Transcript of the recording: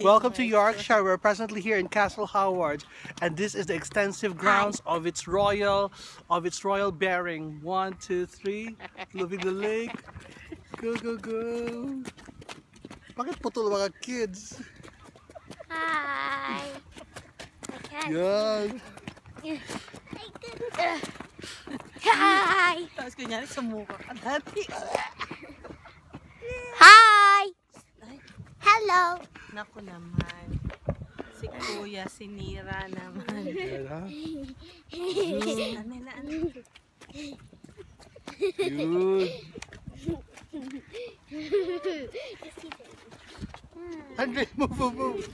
Welcome to Yorkshire. We're presently here in Castle Howard, and this is the extensive grounds of its royal, of its royal bearing. One, two, three. Loving the lake. Go, go, go. Bakit putol mga kids? Hi. I. Yan. Hi. Tapos kunyari sumuka ka dati. Hello. Naku naman. Si kuya, sinira naman. Ano na, ano? Yun. Andre, move, move, move.